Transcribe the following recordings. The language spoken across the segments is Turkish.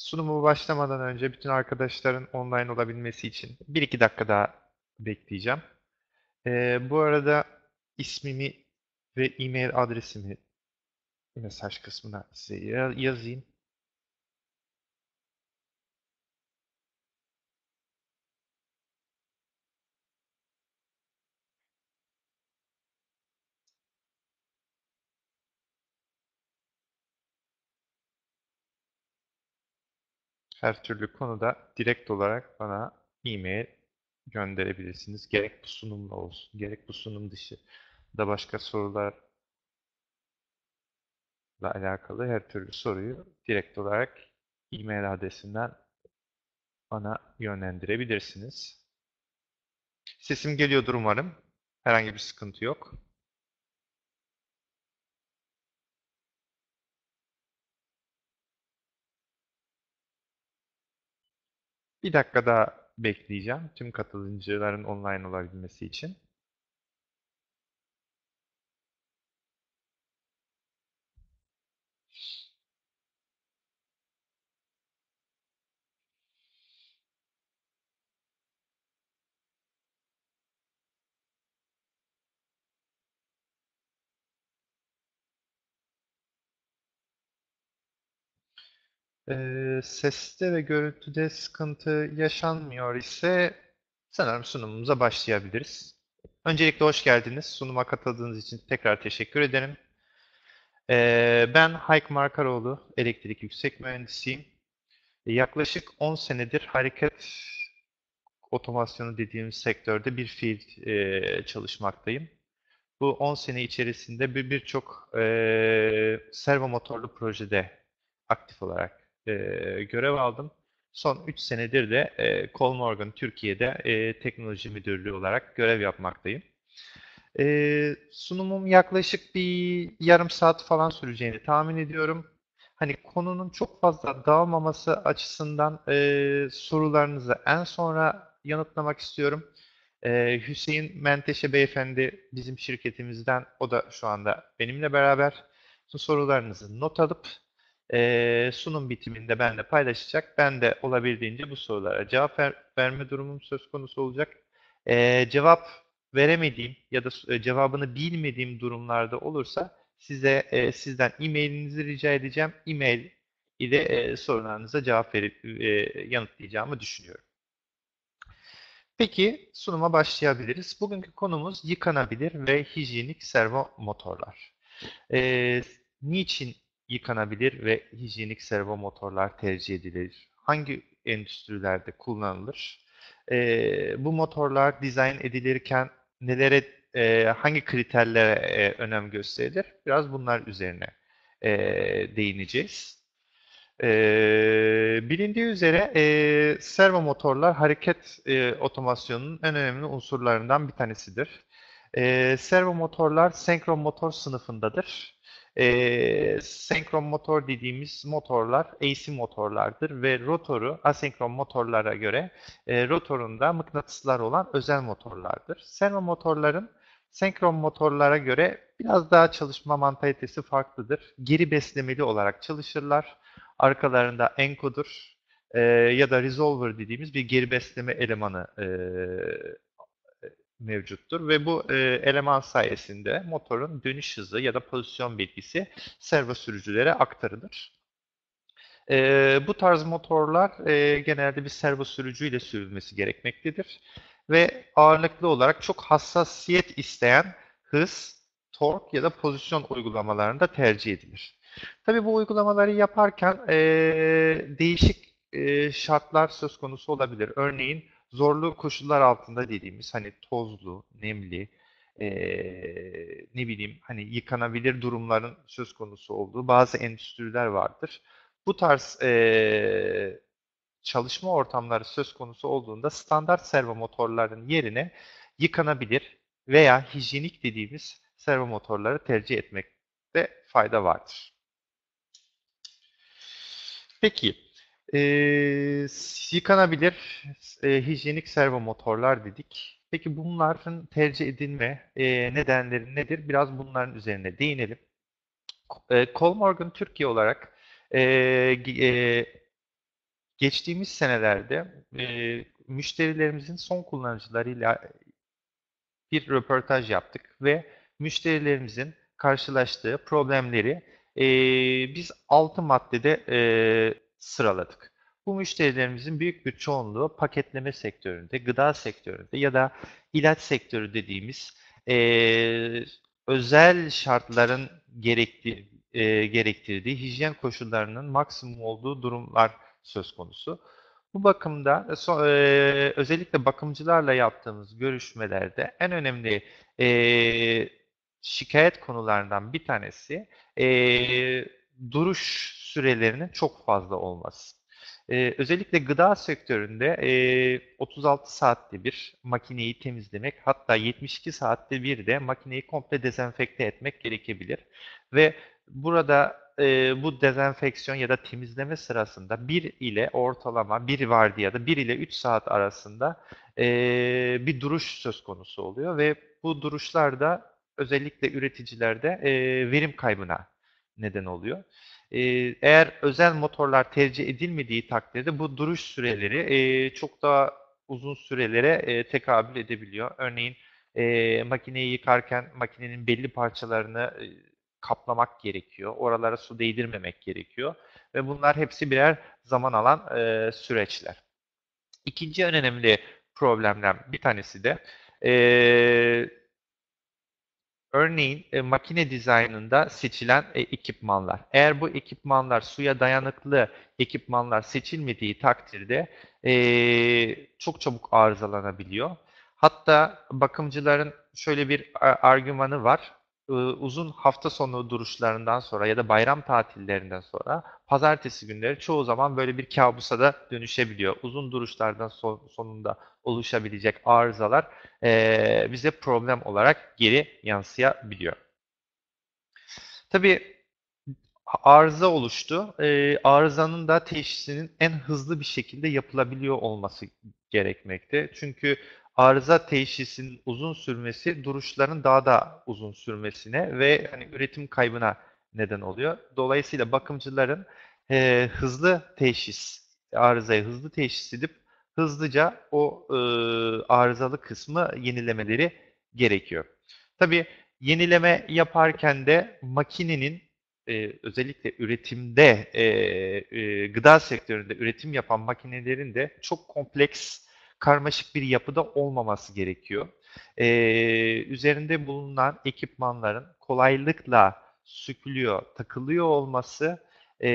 Sunumu başlamadan önce bütün arkadaşların online olabilmesi için 1-2 dakika daha bekleyeceğim. Ee, bu arada ismimi ve e-mail adresimi mesaj kısmına size ya- yazayım. Her türlü konuda direkt olarak bana e-mail gönderebilirsiniz. Gerek bu sunumla olsun, gerek bu sunum dışı da başka sorularla alakalı her türlü soruyu direkt olarak e-mail adresinden bana yönlendirebilirsiniz. Sesim geliyordur umarım. Herhangi bir sıkıntı yok. Bir dakika daha bekleyeceğim tüm katılımcıların online olabilmesi için. Ee, seste ve görüntüde sıkıntı yaşanmıyor ise sanırım sunumumuza başlayabiliriz. Öncelikle hoş geldiniz. Sunuma katıldığınız için tekrar teşekkür ederim. Ee, ben Hayk Markaroğlu, elektrik yüksek mühendisiyim. Yaklaşık 10 senedir hareket otomasyonu dediğimiz sektörde bir fiil e, çalışmaktayım. Bu 10 sene içerisinde bir birçok e, servo motorlu projede aktif olarak e, görev aldım. Son 3 senedir de e, Colmorgan Türkiye'de e, teknoloji müdürlüğü olarak görev yapmaktayım. E, sunumum yaklaşık bir yarım saat falan süreceğini tahmin ediyorum. Hani konunun çok fazla dağılmaması açısından e, sorularınızı en sonra yanıtlamak istiyorum. Ee, Hüseyin Menteşe Beyefendi bizim şirketimizden, o da şu anda benimle beraber sorularınızı not alıp e, sunum bitiminde benimle paylaşacak. Ben de olabildiğince bu sorulara cevap ver- verme durumum söz konusu olacak. Ee, cevap veremediğim ya da e, cevabını bilmediğim durumlarda olursa size e, sizden e-mailinizi rica edeceğim. E-mail ile e, sorularınıza cevap verip e, yanıtlayacağımı düşünüyorum. Peki sunuma başlayabiliriz. Bugünkü konumuz yıkanabilir ve hijyenik servo motorlar. Ee, niçin yıkanabilir ve hijyenik servo motorlar tercih edilir? Hangi endüstrilerde kullanılır? Ee, bu motorlar dizayn edilirken nelere, e, hangi kriterlere e, önem gösterilir? Biraz bunlar üzerine e, değineceğiz. Ee, bilindiği üzere e, servo motorlar hareket e, otomasyonunun en önemli unsurlarından bir tanesidir. E, servo motorlar senkron motor sınıfındadır. E, senkron motor dediğimiz motorlar AC motorlardır ve rotoru asenkron motorlara göre e, rotorunda mıknatıslar olan özel motorlardır. Servo motorların senkron motorlara göre biraz daha çalışma mantalitesi farklıdır. Geri beslemeli olarak çalışırlar. Arkalarında encoder e, ya da resolver dediğimiz bir geri besleme elemanı e, mevcuttur ve bu e, eleman sayesinde motorun dönüş hızı ya da pozisyon bilgisi servo sürücülere aktarılır. E, bu tarz motorlar e, genelde bir servo sürücüyle sürülmesi gerekmektedir ve ağırlıklı olarak çok hassasiyet isteyen hız, tork ya da pozisyon uygulamalarında tercih edilir. Tabii bu uygulamaları yaparken e, değişik e, şartlar söz konusu olabilir. Örneğin zorlu koşullar altında dediğimiz hani tozlu, nemli, e, ne bileyim hani yıkanabilir durumların söz konusu olduğu bazı endüstriler vardır. Bu tarz e, çalışma ortamları söz konusu olduğunda standart servo motorların yerine yıkanabilir veya hijyenik dediğimiz servo motorları tercih etmekte fayda vardır. Peki, e, yıkanabilir e, hijyenik servo motorlar dedik. Peki bunların tercih edilme e, nedenleri nedir? Biraz bunların üzerine değinelim. E, Colmorgan Türkiye olarak e, e, geçtiğimiz senelerde e, müşterilerimizin son kullanıcılarıyla bir röportaj yaptık ve müşterilerimizin karşılaştığı problemleri e, biz 6 maddede e, sıraladık. Bu müşterilerimizin büyük bir çoğunluğu paketleme sektöründe, gıda sektöründe ya da ilaç sektörü dediğimiz e, özel şartların gerektir, e, gerektirdiği hijyen koşullarının maksimum olduğu durumlar söz konusu. Bu bakımda so, e, özellikle bakımcılarla yaptığımız görüşmelerde en önemli e, şikayet konularından bir tanesi e, duruş sürelerinin çok fazla olması. Ee, özellikle gıda sektöründe e, 36 saatte bir makineyi temizlemek hatta 72 saatte bir de makineyi komple dezenfekte etmek gerekebilir. Ve burada e, bu dezenfeksiyon ya da temizleme sırasında 1 ile ortalama 1 vardiyada 1 ile 3 saat arasında e, bir duruş söz konusu oluyor ve bu duruşlarda özellikle üreticilerde e, verim kaybına neden oluyor. Eğer özel motorlar tercih edilmediği takdirde bu duruş süreleri çok daha uzun sürelere tekabül edebiliyor. Örneğin makineyi yıkarken makinenin belli parçalarını kaplamak gerekiyor. Oralara su değdirmemek gerekiyor. Ve bunlar hepsi birer zaman alan süreçler. İkinci en önemli problemden bir tanesi de örneğin e, makine dizaynında seçilen e, ekipmanlar. Eğer bu ekipmanlar suya dayanıklı ekipmanlar seçilmediği takdirde e, çok çabuk arızalanabiliyor. Hatta bakımcıların şöyle bir argümanı var. E, uzun hafta sonu duruşlarından sonra ya da bayram tatillerinden sonra pazartesi günleri çoğu zaman böyle bir kabusa da dönüşebiliyor. Uzun duruşlardan son, sonunda oluşabilecek arızalar e, bize problem olarak geri yansıyabiliyor. Tabii arıza oluştu. E, arızanın da teşhisinin en hızlı bir şekilde yapılabiliyor olması gerekmekte. Çünkü arıza teşhisinin uzun sürmesi duruşların daha da uzun sürmesine ve hani üretim kaybına neden oluyor. Dolayısıyla bakımcıların e, hızlı teşhis, arızayı hızlı teşhis edip hızlıca o e, arızalı kısmı yenilemeleri gerekiyor. Tabii yenileme yaparken de makinenin e, özellikle üretimde, e, e, gıda sektöründe üretim yapan makinelerin de çok kompleks karmaşık bir yapıda olmaması gerekiyor. Ee, üzerinde bulunan ekipmanların kolaylıkla sökülüyor, takılıyor olması e,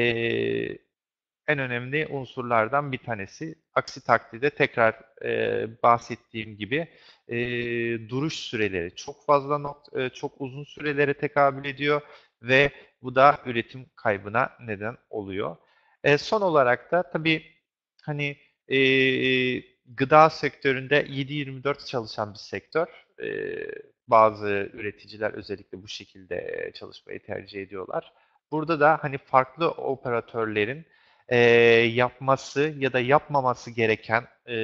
en önemli unsurlardan bir tanesi. Aksi takdirde tekrar e, bahsettiğim gibi e, duruş süreleri çok fazla nokta, e, çok uzun sürelere tekabül ediyor ve bu da üretim kaybına neden oluyor. E, son olarak da tabii hani e, gıda sektöründe 7-24 çalışan bir sektör. E, bazı üreticiler özellikle bu şekilde çalışmayı tercih ediyorlar. Burada da hani farklı operatörlerin e, yapması ya da yapmaması gereken e,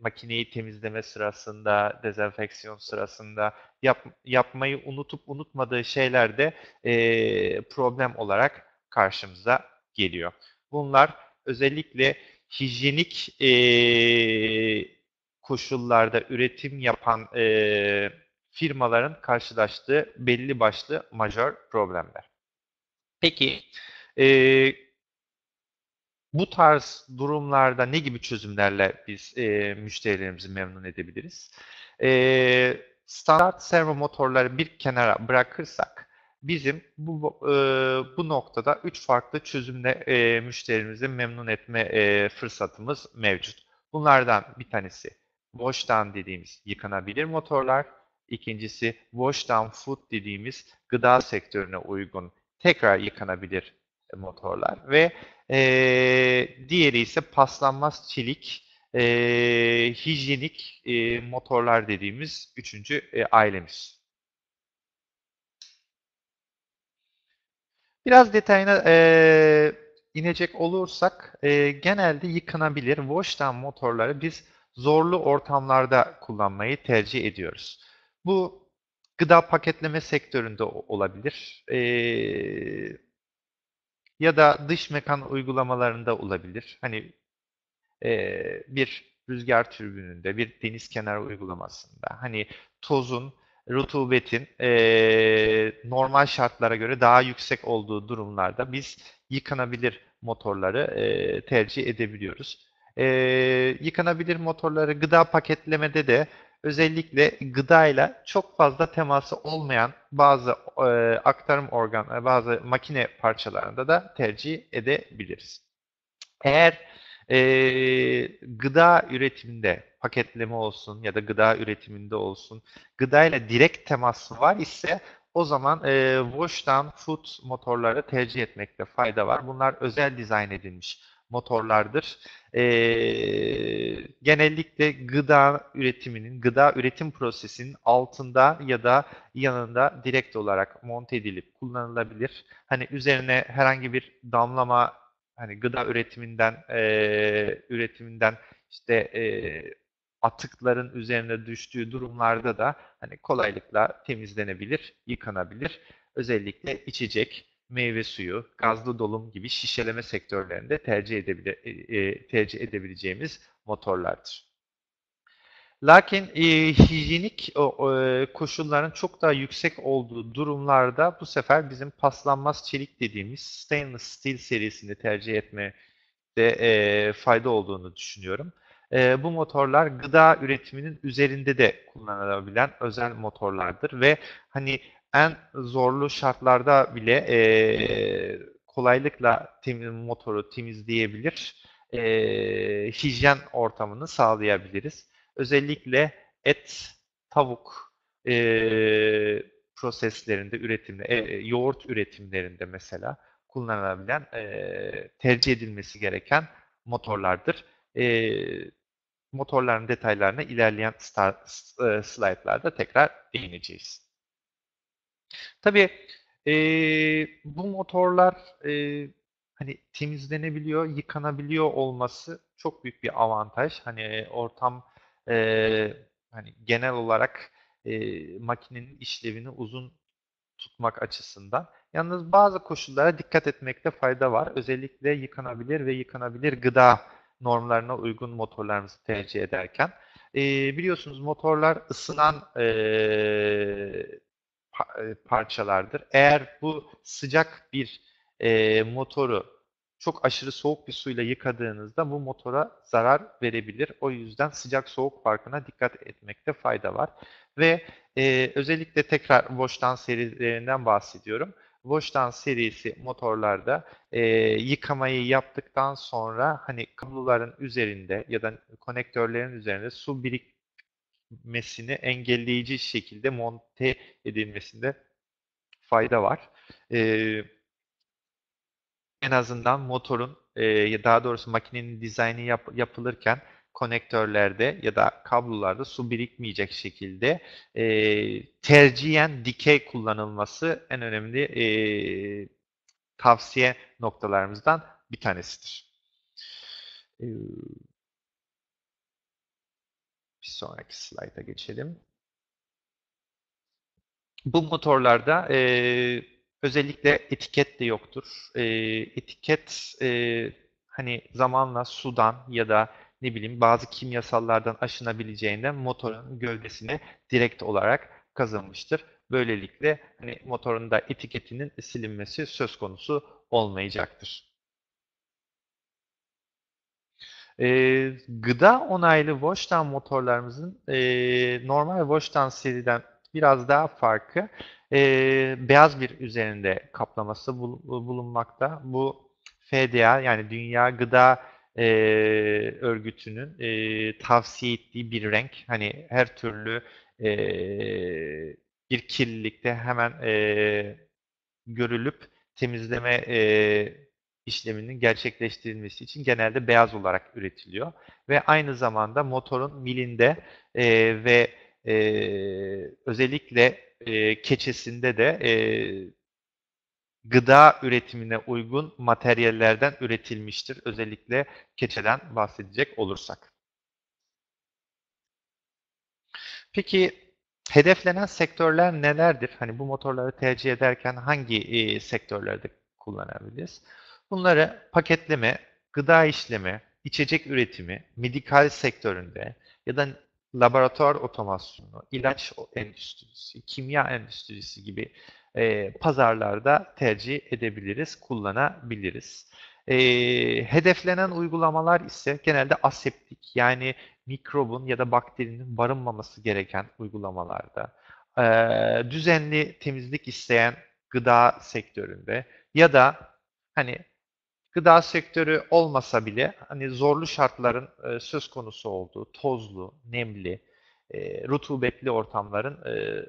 makineyi temizleme sırasında, dezenfeksiyon sırasında yap, yapmayı unutup unutmadığı şeyler de e, problem olarak karşımıza geliyor. Bunlar özellikle hijyenik e, koşullarda üretim yapan e, firmaların karşılaştığı belli başlı majör problemler. Peki e, bu tarz durumlarda ne gibi çözümlerle biz e, müşterilerimizi memnun edebiliriz? E, standart servo motorları bir kenara bırakırsak bizim bu e, bu noktada üç farklı çözümle e, müşterimizi memnun etme e, fırsatımız mevcut. Bunlardan bir tanesi washdown dediğimiz yıkanabilir motorlar. İkincisi washdown food dediğimiz gıda sektörüne uygun tekrar yıkanabilir motorlar ve e, diğeri ise paslanmaz çelik e, hijyenik e, motorlar dediğimiz üçüncü e, ailemiz. Biraz detayına e, inecek olursak e, genelde yıkanabilir washdown motorları biz zorlu ortamlarda kullanmayı tercih ediyoruz. Bu gıda paketleme sektöründe olabilir. E, ya da dış mekan uygulamalarında olabilir. Hani e, bir rüzgar türbününde, bir deniz kenarı uygulamasında hani tozun, rutubetin e, normal şartlara göre daha yüksek olduğu durumlarda biz yıkanabilir motorları e, tercih edebiliyoruz. E, yıkanabilir motorları gıda paketlemede de özellikle gıdayla çok fazla teması olmayan bazı e, aktarım organ, bazı makine parçalarında da tercih edebiliriz. Eğer e, gıda üretiminde paketleme olsun ya da gıda üretiminde olsun gıdayla direkt teması var ise o zaman e, wash'tan food motorları tercih etmekte fayda var. Bunlar özel dizayn edilmiş motorlardır. E, genellikle gıda üretiminin, gıda üretim prosesinin altında ya da yanında direkt olarak monte edilip kullanılabilir. Hani üzerine herhangi bir damlama, hani gıda üretiminden e, üretiminden işte e, atıkların üzerine düştüğü durumlarda da hani kolaylıkla temizlenebilir, yıkanabilir. Özellikle içecek, meyve suyu, gazlı dolum gibi şişeleme sektörlerinde tercih, edebile, e, e, tercih edebileceğimiz motorlardır. Lakin e, hijyenik e, koşulların çok daha yüksek olduğu durumlarda bu sefer bizim paslanmaz çelik dediğimiz stainless steel serisini tercih etmede e, fayda olduğunu düşünüyorum. E, bu motorlar gıda üretiminin üzerinde de kullanılabilen özel motorlardır ve hani en zorlu şartlarda bile e, kolaylıkla temiz, motoru temizleyebilir, e, hijyen ortamını sağlayabiliriz. Özellikle et, tavuk e, proseslerinde, üretimde, e, yoğurt üretimlerinde mesela kullanılabilen, e, tercih edilmesi gereken motorlardır. E, motorların detaylarına ilerleyen e, slaytlarda tekrar değineceğiz. Tabii e, bu motorlar e, hani temizlenebiliyor, yıkanabiliyor olması çok büyük bir avantaj. Hani ortam e, hani genel olarak e, makinenin işlevini uzun tutmak açısından. Yalnız bazı koşullara dikkat etmekte fayda var. Özellikle yıkanabilir ve yıkanabilir gıda normlarına uygun motorlarımızı tercih ederken. E, biliyorsunuz motorlar ısınan e, parçalardır. Eğer bu sıcak bir e, motoru çok aşırı soğuk bir suyla yıkadığınızda bu motora zarar verebilir. O yüzden sıcak soğuk farkına dikkat etmekte fayda var. Ve e, özellikle tekrar Bosch'tan serilerinden bahsediyorum. Bosch'tan serisi motorlarda e, yıkamayı yaptıktan sonra hani kabloların üzerinde ya da konektörlerin üzerinde su birikmesini engelleyici şekilde monte edilmesinde fayda var. E, en azından motorun e, daha doğrusu makinenin dizaynı yap, yapılırken konektörlerde ya da kablolarda su birikmeyecek şekilde e, tercihen dikey kullanılması en önemli e, tavsiye noktalarımızdan bir tanesidir. E, bir sonraki slayta geçelim. Bu motorlarda e, Özellikle etiket de yoktur. E, etiket e, hani zamanla sudan ya da ne bileyim bazı kimyasallardan aşınabileceğinden motorun gövdesine direkt olarak kazınmıştır. Böylelikle hani motorun da etiketinin silinmesi söz konusu olmayacaktır. E, gıda onaylı Washdown motorlarımızın e, normal Washdown seriden biraz daha farkı e, beyaz bir üzerinde kaplaması bulunmakta. Bu FDA yani Dünya Gıda e, Örgütü'nün e, tavsiye ettiği bir renk. Hani her türlü e, bir kirlilikte hemen e, görülüp temizleme e, işleminin gerçekleştirilmesi için genelde beyaz olarak üretiliyor. Ve aynı zamanda motorun milinde e, ve e, özellikle e, keçesinde de e, gıda üretimine uygun materyallerden üretilmiştir. Özellikle keçeden bahsedecek olursak. Peki hedeflenen sektörler nelerdir? Hani bu motorları tercih ederken hangi e, sektörlerde kullanabiliriz? Bunları paketleme, gıda işleme, içecek üretimi, medikal sektöründe ya da laboratuvar otomasyonu, ilaç endüstrisi, kimya endüstrisi gibi e, pazarlarda tercih edebiliriz, kullanabiliriz. E, hedeflenen uygulamalar ise genelde aseptik yani mikrobun ya da bakterinin barınmaması gereken uygulamalarda, e, düzenli temizlik isteyen gıda sektöründe ya da hani gıda sektörü olmasa bile hani zorlu şartların e, söz konusu olduğu tozlu, nemli, e, rutubetli ortamların e,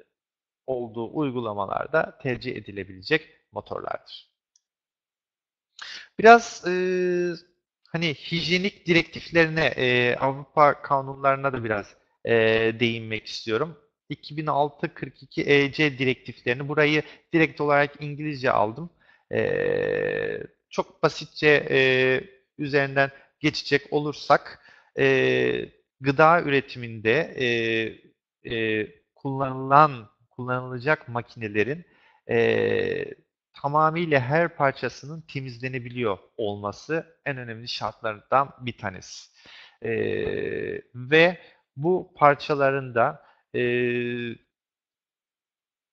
olduğu uygulamalarda tercih edilebilecek motorlardır. Biraz e, hani hijyenik direktiflerine, e, Avrupa kanunlarına da biraz e, değinmek istiyorum. 2006-42 EC direktiflerini burayı direkt olarak İngilizce aldım. E, çok basitçe e, üzerinden geçecek olursak e, gıda üretiminde e, e, kullanılan kullanılacak makinelerin e, tamamıyla her parçasının temizlenebiliyor olması en önemli şartlardan bir tanesi. E, ve bu parçaların da e,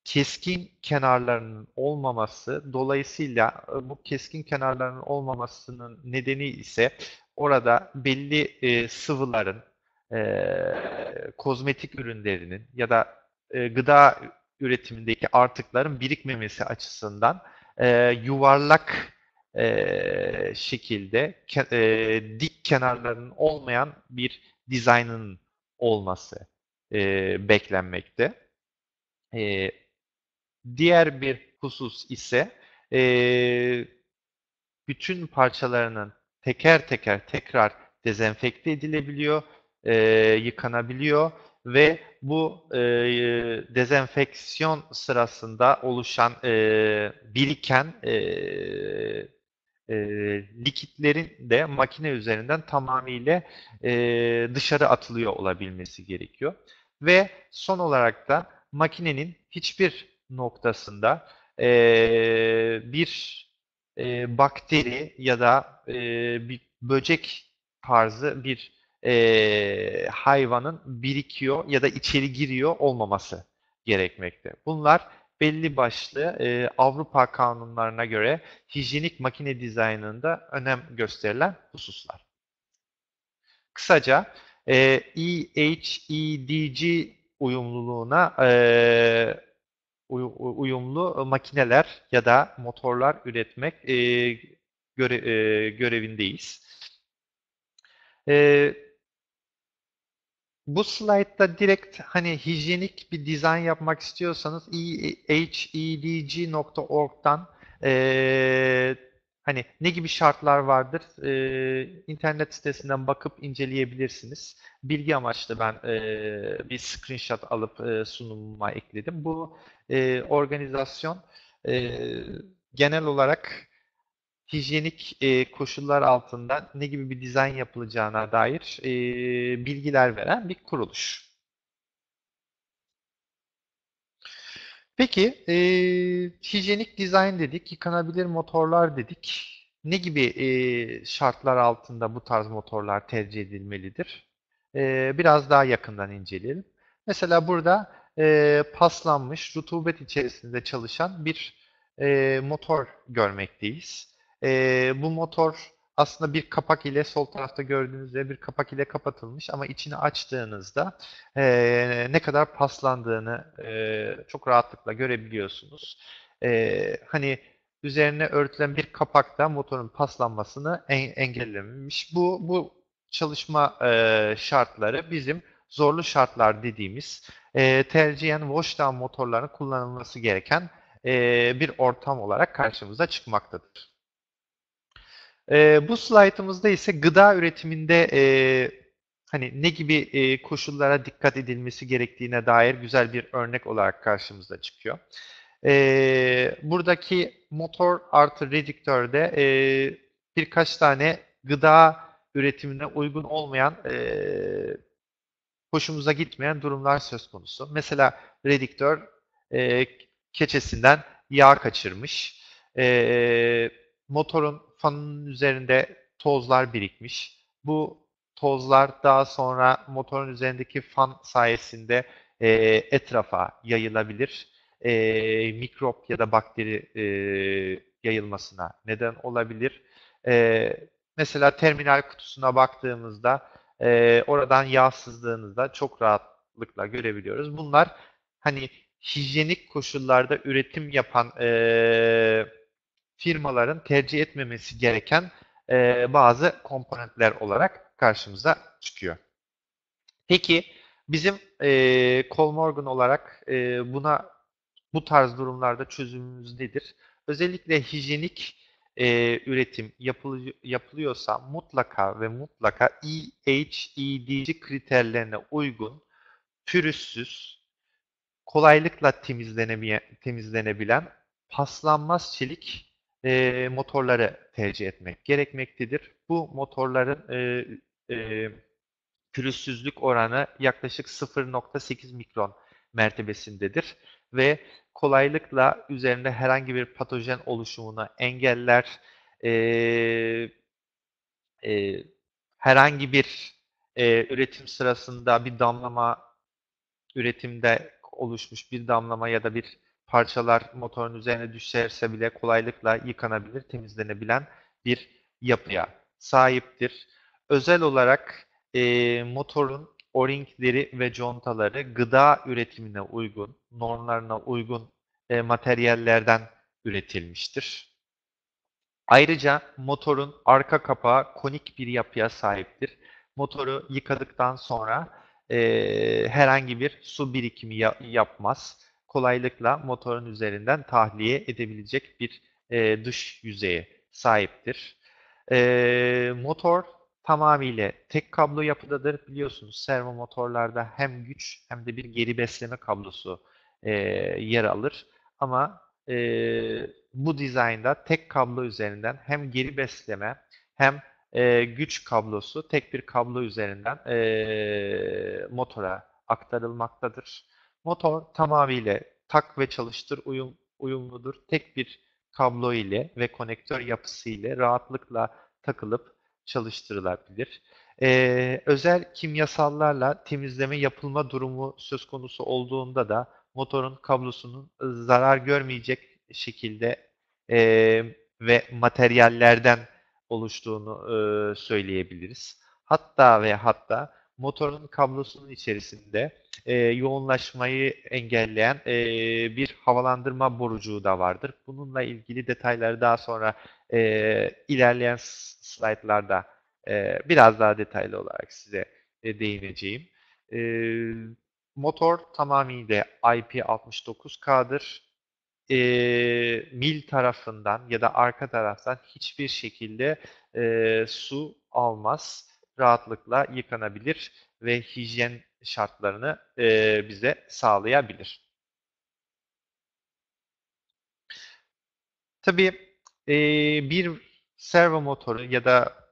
keskin kenarlarının olmaması, dolayısıyla e, bu keskin kenarlarının olmamasının nedeni ise orada belli e, sıvıların, e, kozmetik ürünlerinin ya da e, gıda üretimindeki artıkların birikmemesi açısından e, yuvarlak e, şekilde ke, e, dik kenarlarının olmayan bir dizaynın olması e, beklenmekte. E, diğer bir husus ise e, bütün parçalarının teker teker tekrar dezenfekte edilebiliyor, e, yıkanabiliyor ve bu e, dezenfeksiyon sırasında oluşan e, biriken e, e, likitlerin de makine üzerinden tamamıyla e, dışarı atılıyor olabilmesi gerekiyor. Ve son olarak da makinenin hiçbir noktasında e, bir e, bakteri ya da e, bir böcek tarzı bir e, hayvanın birikiyor ya da içeri giriyor olmaması gerekmekte. Bunlar belli başlı e, Avrupa kanunlarına göre hijyenik makine dizaynında önem gösterilen hususlar. Kısaca e, EHEDG uyumluluğuna e, uyumlu makineler ya da motorlar üretmek e, göre, e, görevindeyiz. E, bu slaytta direkt hani hijyenik bir dizayn yapmak istiyorsanız hedg.org'dan e, hani ne gibi şartlar vardır e, internet sitesinden bakıp inceleyebilirsiniz. Bilgi amaçlı ben e, bir screenshot alıp e, sunumuma ekledim. Bu e, organizasyon e, genel olarak hijyenik e, koşullar altında ne gibi bir dizayn yapılacağına dair e, bilgiler veren bir kuruluş. Peki, e, hijyenik dizayn dedik, yıkanabilir motorlar dedik. Ne gibi e, şartlar altında bu tarz motorlar tercih edilmelidir? E, biraz daha yakından inceleyelim. Mesela burada e, paslanmış, rutubet içerisinde çalışan bir e, motor görmekteyiz. E, bu motor aslında bir kapak ile sol tarafta gördüğünüz üzere bir kapak ile kapatılmış ama içini açtığınızda e, ne kadar paslandığını e, çok rahatlıkla görebiliyorsunuz. E, hani üzerine örtülen bir kapak da motorun paslanmasını en, engellememiş. Bu, bu çalışma e, şartları bizim zorlu şartlar dediğimiz e, tercihen washdown motorların kullanılması gereken e, bir ortam olarak karşımıza çıkmaktadır. E, bu slaytımızda ise gıda üretiminde e, hani ne gibi e, koşullara dikkat edilmesi gerektiğine dair güzel bir örnek olarak karşımıza çıkıyor. E, buradaki motor artı redüktörde e, birkaç tane gıda üretimine uygun olmayan e, hoşumuza gitmeyen durumlar söz konusu. Mesela redüktör e, keçesinden yağ kaçırmış. E, motorun fanının üzerinde tozlar birikmiş. Bu tozlar daha sonra motorun üzerindeki fan sayesinde e, etrafa yayılabilir. E, mikrop ya da bakteri e, yayılmasına neden olabilir. E, mesela terminal kutusuna baktığımızda e, oradan yağ sızdığınızda çok rahatlıkla görebiliyoruz. Bunlar hani hijyenik koşullarda üretim yapan e, firmaların tercih etmemesi gereken e, bazı komponentler olarak karşımıza çıkıyor. Peki bizim e, Colmorgan olarak e, buna bu tarz durumlarda çözümümüz nedir? Özellikle hijyenik e, üretim yapılı, yapılıyorsa mutlaka ve mutlaka EHEDC kriterlerine uygun, pürüzsüz, kolaylıkla temizlenebilen, paslanmaz çelik e, motorları tercih etmek gerekmektedir. Bu motorların e, e, pürüzsüzlük oranı yaklaşık 0.8 mikron mertebesindedir ve kolaylıkla üzerinde herhangi bir patojen oluşumunu engeller, e, e, herhangi bir e, üretim sırasında bir damlama, üretimde oluşmuş bir damlama ya da bir parçalar motorun üzerine düşerse bile kolaylıkla yıkanabilir, temizlenebilen bir yapıya sahiptir. Özel olarak e, motorun o-ringleri ve contaları gıda üretimine uygun, normlarına uygun e, materyallerden üretilmiştir. Ayrıca motorun arka kapağı konik bir yapıya sahiptir. Motoru yıkadıktan sonra e, herhangi bir su birikimi ya yapmaz. Kolaylıkla motorun üzerinden tahliye edebilecek bir e, dış yüzeye sahiptir. E, motor tamamıyla tek kablo yapıdadır. Biliyorsunuz servo motorlarda hem güç hem de bir geri besleme kablosu e, yer alır. Ama e, bu dizaynda tek kablo üzerinden hem geri besleme hem e, güç kablosu tek bir kablo üzerinden e, motora aktarılmaktadır. Motor tamamıyla tak ve çalıştır uyum, uyumludur. Tek bir kablo ile ve konektör yapısı ile rahatlıkla takılıp çalıştırılabilir. Ee, özel kimyasallarla temizleme yapılma durumu söz konusu olduğunda da motorun kablosunun zarar görmeyecek şekilde e, ve materyallerden oluştuğunu e, söyleyebiliriz. Hatta ve hatta motorun kablosunun içerisinde e, yoğunlaşmayı engelleyen e, bir havalandırma borucuğu da vardır. Bununla ilgili detayları daha sonra e, ilerleyen slaytlarda e, biraz daha detaylı olarak size e, değineceğim. E, motor tamamıyla IP69K'dır. E, mil tarafından ya da arka taraftan hiçbir şekilde e, su almaz. Rahatlıkla yıkanabilir ve hijyen şartlarını e, bize sağlayabilir. Tabii e, bir servo motoru ya da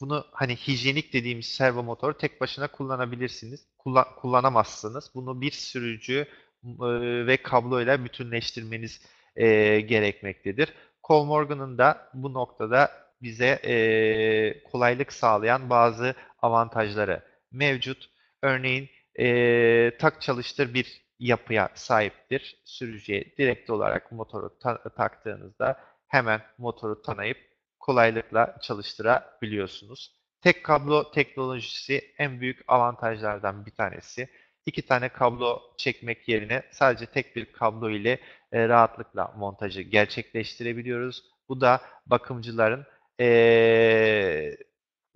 bunu hani hijyenik dediğimiz servo motoru tek başına kullanabilirsiniz. Kullan kullanamazsınız. Bunu bir sürücü e, ve kabloyla bütünleştirmeniz e, gerekmektedir. Colmorgan'ın da bu noktada bize e, kolaylık sağlayan bazı avantajları mevcut. Örneğin e, tak çalıştır bir yapıya sahiptir. Sürücüye direkt olarak motoru ta taktığınızda hemen motoru tanıyıp kolaylıkla çalıştırabiliyorsunuz. Tek kablo teknolojisi en büyük avantajlardan bir tanesi. İki tane kablo çekmek yerine sadece tek bir kablo ile e, rahatlıkla montajı gerçekleştirebiliyoruz. Bu da bakımcıların e,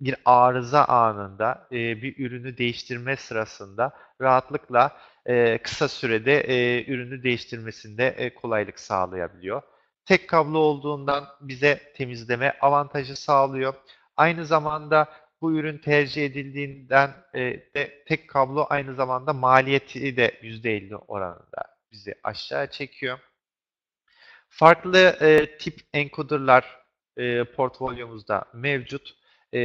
bir arıza anında e, bir ürünü değiştirme sırasında rahatlıkla e, kısa sürede e, ürünü değiştirmesinde e, kolaylık sağlayabiliyor. Tek kablo olduğundan bize temizleme avantajı sağlıyor. Aynı zamanda bu ürün tercih edildiğinden e, de tek kablo aynı zamanda maliyeti de %50 oranında bizi aşağı çekiyor. Farklı e, tip encoderlar e, portfolyomuzda mevcut. E,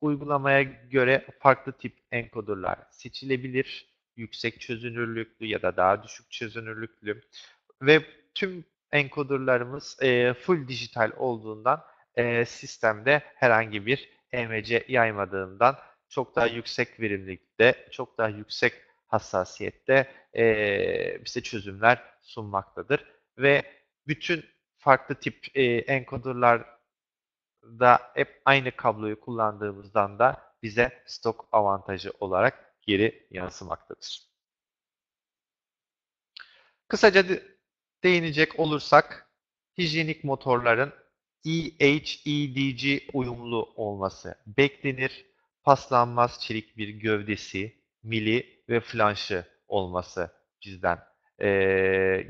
uygulamaya göre farklı tip encoderlar seçilebilir. Yüksek çözünürlüklü ya da daha düşük çözünürlüklü. Ve tüm encoderlarımız e, full dijital olduğundan e, sistemde herhangi bir EMC yaymadığından çok daha yüksek verimlilikte, çok daha yüksek hassasiyette e, bize çözümler sunmaktadır. Ve bütün farklı tip e, encoder'larda hep aynı kabloyu kullandığımızdan da bize stok avantajı olarak geri yansımaktadır. Kısaca değinecek olursak hijyenik motorların EHEDG uyumlu olması beklenir. Paslanmaz çelik bir gövdesi, mili ve flanşı olması bizden e,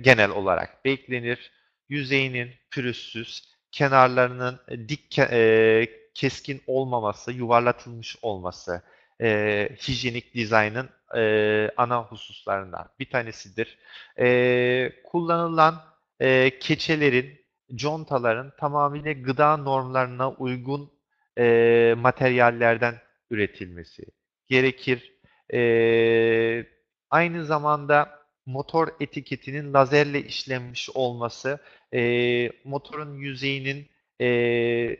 genel olarak beklenir. Yüzeyinin pürüzsüz, kenarlarının dik e, keskin olmaması, yuvarlatılmış olması, e, hijyenik dizaynın e, ana hususlarından bir tanesidir. E, kullanılan e, keçelerin, contaların tamamıyla gıda normlarına uygun e, materyallerden üretilmesi gerekir. E, aynı zamanda motor etiketinin lazerle işlenmiş olması, e, motorun yüzeyinin e,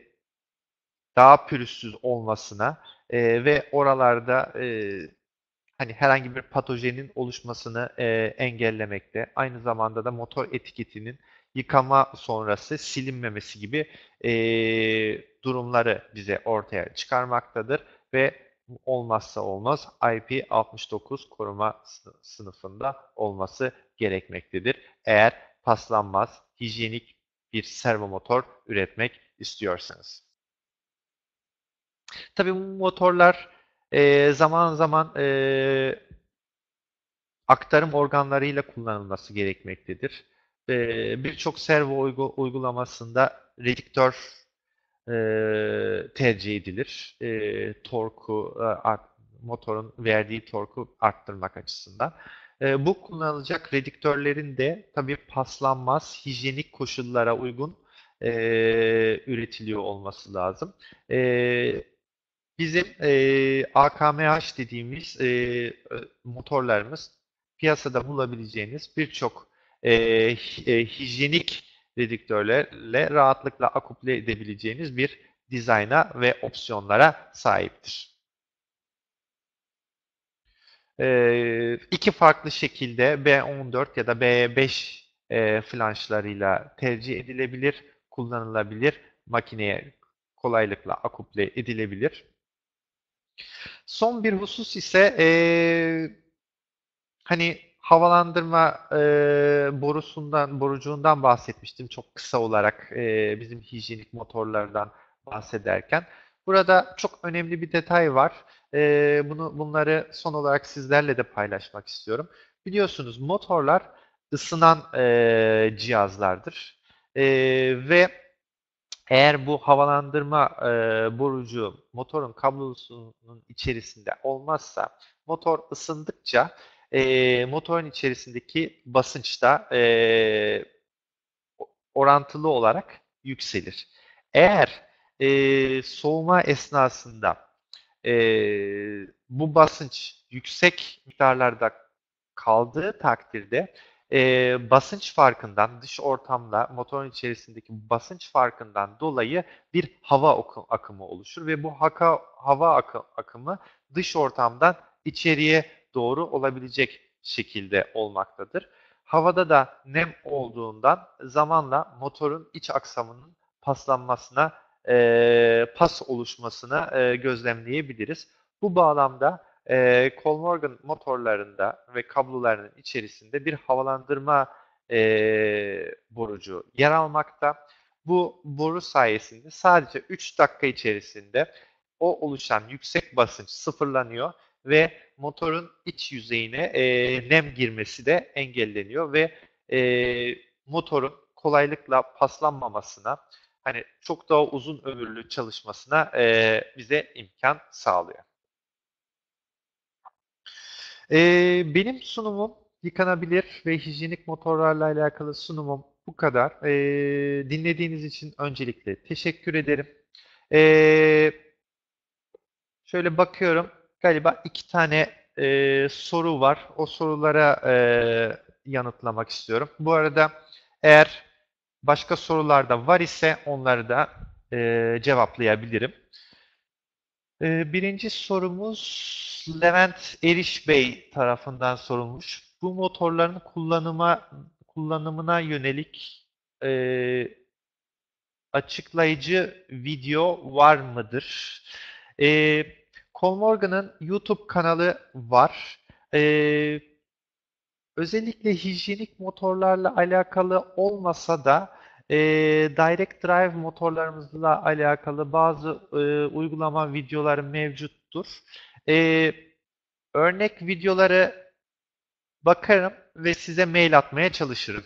daha pürüzsüz olmasına e, ve oralarda e, hani herhangi bir patojenin oluşmasını e, engellemekte. Aynı zamanda da motor etiketinin yıkama sonrası silinmemesi gibi e, durumları bize ortaya çıkarmaktadır ve olmazsa olmaz IP69 koruma sınıfında olması gerekmektedir. Eğer paslanmaz, hijyenik bir servo motor üretmek istiyorsanız. Tabii bu motorlar e, zaman zaman e, aktarım organlarıyla kullanılması gerekmektedir. E, Birçok servo uygu, uygulamasında redüktör e, tercih edilir. E, torku, art, motorun verdiği torku arttırmak açısından. E, bu kullanılacak redüktörlerin de tabii paslanmaz, hijyenik koşullara uygun e, üretiliyor olması lazım. E, Bizim e, AKMH dediğimiz e, motorlarımız piyasada bulabileceğiniz birçok e, e, hijyenik redüktörlerle rahatlıkla akuple edebileceğiniz bir dizayna ve opsiyonlara sahiptir. E, iki farklı şekilde B14 ya da B5 e, flanşlarıyla tercih edilebilir, kullanılabilir, makineye kolaylıkla akuple edilebilir. Son bir husus ise e, hani havalandırma e, borusundan, borucuğundan bahsetmiştim çok kısa olarak e, bizim hijyenik motorlardan bahsederken. Burada çok önemli bir detay var. E, bunu bunları son olarak sizlerle de paylaşmak istiyorum. Biliyorsunuz motorlar ısınan e, cihazlardır e, ve eğer bu havalandırma e, borucu motorun kablosunun içerisinde olmazsa motor ısındıkça e, motorun içerisindeki basınç da e, orantılı olarak yükselir. Eğer e, soğuma esnasında e, bu basınç yüksek miktarlarda kaldığı takdirde e, basınç farkından, dış ortamda motorun içerisindeki basınç farkından dolayı bir hava akımı oluşur ve bu haka, hava akımı dış ortamdan içeriye doğru olabilecek şekilde olmaktadır. Havada da nem olduğundan zamanla motorun iç aksamının paslanmasına, e, pas oluşmasına e, gözlemleyebiliriz. Bu bağlamda e, Colmorgan motorlarında ve kablolarının içerisinde bir havalandırma e, borucu yer almakta. Bu boru sayesinde sadece 3 dakika içerisinde o oluşan yüksek basınç sıfırlanıyor ve motorun iç yüzeyine e, nem girmesi de engelleniyor ve e, motorun kolaylıkla paslanmamasına, hani çok daha uzun ömürlü çalışmasına e, bize imkan sağlıyor. Ee, benim sunumum yıkanabilir ve hijyenik motorlarla alakalı sunumum bu kadar. Ee, dinlediğiniz için öncelikle teşekkür ederim. Ee, şöyle bakıyorum. Galiba iki tane e, soru var. O sorulara e, yanıtlamak istiyorum. Bu arada eğer başka sorular da var ise onları da e, cevaplayabilirim. Ee, birinci sorumuz Levent Eriş Bey tarafından sorulmuş. Bu motorların kullanıma kullanımına yönelik e, açıklayıcı video var mıdır? E, Colmorgan'ın YouTube kanalı var. E, özellikle hijyenik motorlarla alakalı olmasa da e, Direct Drive motorlarımızla alakalı bazı e, uygulama videoları mevcuttur. E, örnek videoları bakarım ve size mail atmaya çalışırım.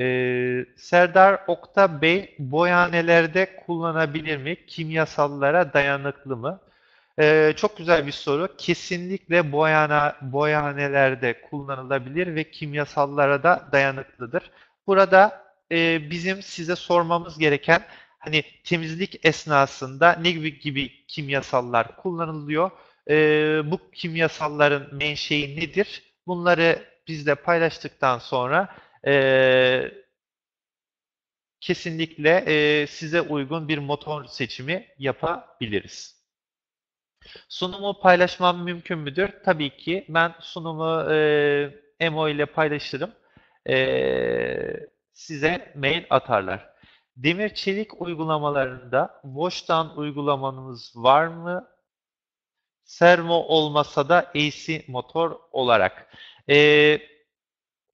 Ee, Serdar Okta Bey, boyanelerde kullanabilir mi? Kimyasallara dayanıklı mı? Ee, çok güzel bir soru. Kesinlikle boyana, boyanelerde kullanılabilir ve kimyasallara da dayanıklıdır. Burada e, bizim size sormamız gereken hani temizlik esnasında ne gibi, gibi kimyasallar kullanılıyor? Ee, bu kimyasalların menşei nedir? Bunları bizle paylaştıktan sonra e, kesinlikle e, size uygun bir motor seçimi yapabiliriz. Sunumu paylaşmam mümkün müdür? Tabii ki. Ben sunumu e, Emo ile paylaşırım. E, size mail atarlar. Demir çelik uygulamalarında Washdown uygulamanız var mı? Servo olmasa da AC motor olarak. E,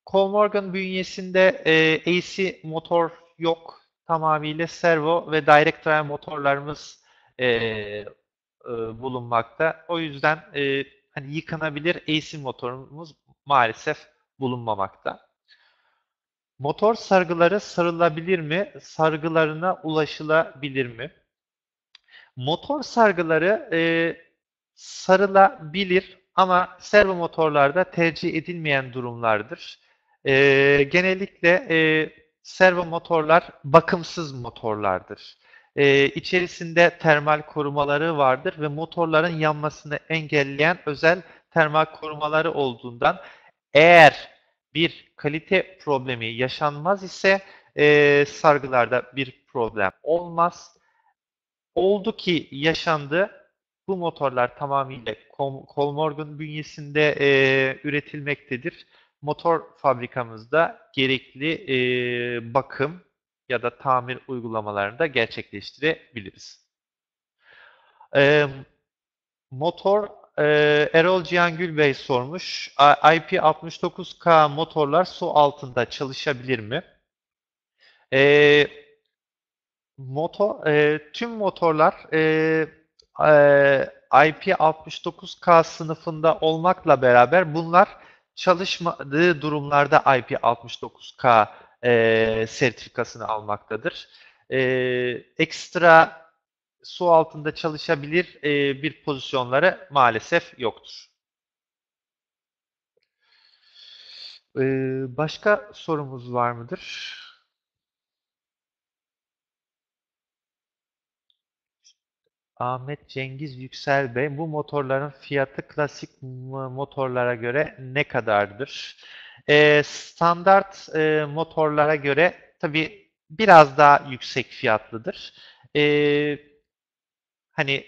Colmorgan bünyesinde e, AC motor yok. Tamamıyla servo ve direct drive motorlarımız e, e, bulunmakta. O yüzden e, hani yıkanabilir AC motorumuz maalesef bulunmamakta. Motor sargıları sarılabilir mi? Sargılarına ulaşılabilir mi? Motor sargıları e, sarılabilir ama servo motorlarda tercih edilmeyen durumlardır. E, genellikle e, servo motorlar bakımsız motorlardır. E, içerisinde termal korumaları vardır ve motorların yanmasını engelleyen özel termal korumaları olduğundan eğer bir kalite problemi yaşanmaz ise e, sargılarda bir problem olmaz. Oldu ki yaşandı. Bu motorlar tamamıyla Kolmorgan bünyesinde e, üretilmektedir. Motor fabrikamızda gerekli e, bakım ya da tamir uygulamalarını da gerçekleştirebiliriz. E, motor e, Erol Cihangül Bey sormuş. IP69K motorlar su altında çalışabilir mi? E, motor, e, tüm motorlar e, e, IP69K sınıfında olmakla beraber bunlar çalışmadığı durumlarda IP69K e, sertifikasını almaktadır. E, ekstra su altında çalışabilir e, bir pozisyonları maalesef yoktur. E, başka sorumuz var mıdır? Ahmet Cengiz Yüksel Bey, bu motorların fiyatı klasik motorlara göre ne kadardır? E, standart e, motorlara göre tabii biraz daha yüksek fiyatlıdır. E, hani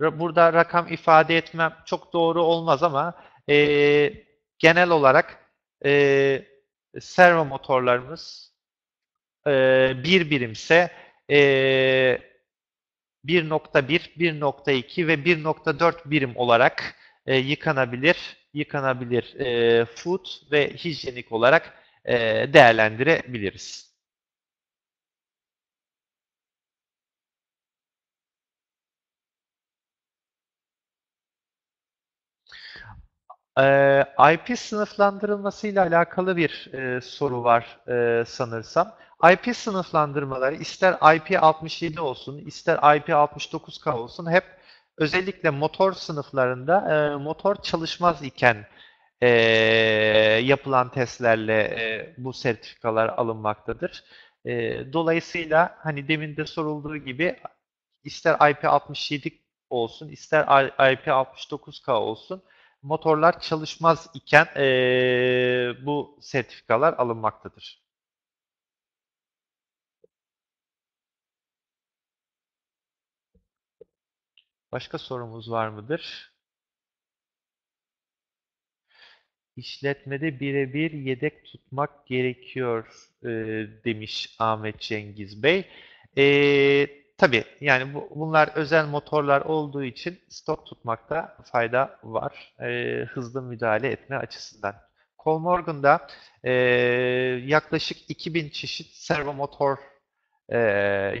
burada rakam ifade etmem çok doğru olmaz ama e, genel olarak e, servo motorlarımız e, bir birimse e, 1.1, 1.2 ve 1.4 birim olarak e, yıkanabilir, yıkanabilir e, food ve hijyenik olarak e, değerlendirebiliriz. E, IP sınıflandırılması ile alakalı bir e, soru var e, sanırsam. IP sınıflandırmaları ister IP67 olsun, ister IP69K olsun hep özellikle motor sınıflarında e, motor çalışmaz iken e, yapılan testlerle e, bu sertifikalar alınmaktadır. E, dolayısıyla hani demin de sorulduğu gibi ister IP67 olsun, ister IP69K olsun motorlar çalışmaz iken e, bu sertifikalar alınmaktadır. Başka sorumuz var mıdır? İşletmede birebir yedek tutmak gerekiyor e, demiş Ahmet Cengiz Bey. E, tabii yani bu, bunlar özel motorlar olduğu için stok tutmakta fayda var. E, hızlı müdahale etme açısından. Kolmorgan'da e, yaklaşık 2000 çeşit servo motor e,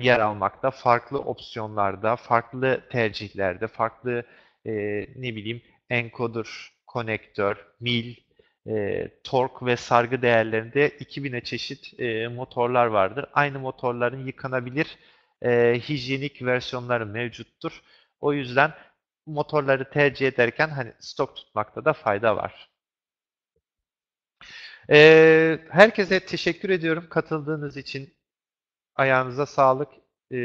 yer almakta. Farklı opsiyonlarda, farklı tercihlerde, farklı e, ne bileyim encoder, konektör, mil, e, tork ve sargı değerlerinde 2000'e çeşit e, motorlar vardır. Aynı motorların yıkanabilir e, hijyenik versiyonları mevcuttur. O yüzden motorları tercih ederken hani stok tutmakta da fayda var. E, herkese teşekkür ediyorum katıldığınız için. Ayağınıza sağlık. E,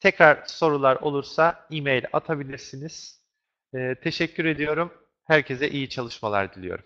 tekrar sorular olursa e-mail atabilirsiniz. E, teşekkür ediyorum. Herkese iyi çalışmalar diliyorum.